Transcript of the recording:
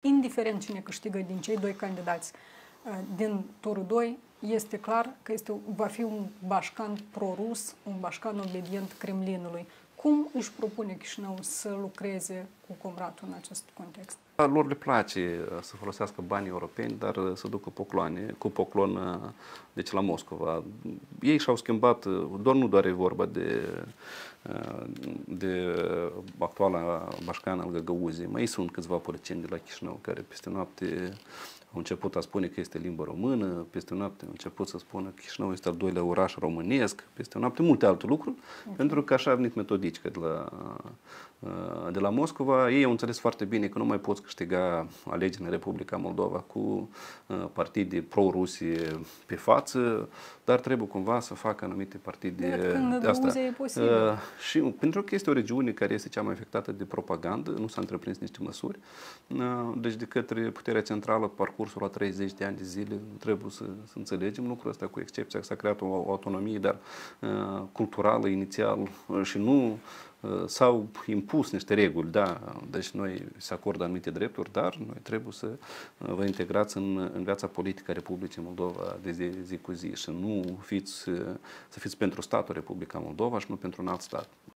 indiferent cine câștigă din cei doi candidați uh, din turul 2, este clar că este, va fi un bașcan pro-rus, un bașcan obedient Kremlinului. Cum își propune Chișinău să lucreze cu Comratul în acest context? Lor le place uh, să folosească banii europeni, dar uh, să ducă pocloane, cu poclon deci la Moscova. Ei și-au schimbat, doar nu doar e vorba de, de actuala bașcană al Găgăuzii, mai sunt câțiva polițieni de la Chișinău care peste noapte au început a spune că este limba română, peste noapte au început să spună că Chișinău este al doilea oraș românesc, peste noapte multe alte lucruri, okay. pentru că așa a venit metodici de la, de la Moscova. Ei au înțeles foarte bine că nu mai poți câștiga alegeri în Republica Moldova cu partide pro-rusie pe față, dar trebuie cumva să facă anumite partide de asta. E posibil. Și pentru că este o regiune care este cea mai afectată de propagandă, nu s-a întreprins niște măsuri, deci de către puterea centrală, parcurs parcursul la 30 de ani de zile trebuie să, să înțelegem lucrul ăsta, cu excepția că s-a creat o, o autonomie, dar uh, culturală inițial uh, și nu uh, s-au impus niște reguli, da, deci noi se acordă anumite drepturi, dar noi trebuie să uh, vă integrați în, în viața politică a Republicii Moldova de zi, zi cu zi și nu fiți, uh, să fiți pentru statul Republica Moldova și nu pentru un alt stat.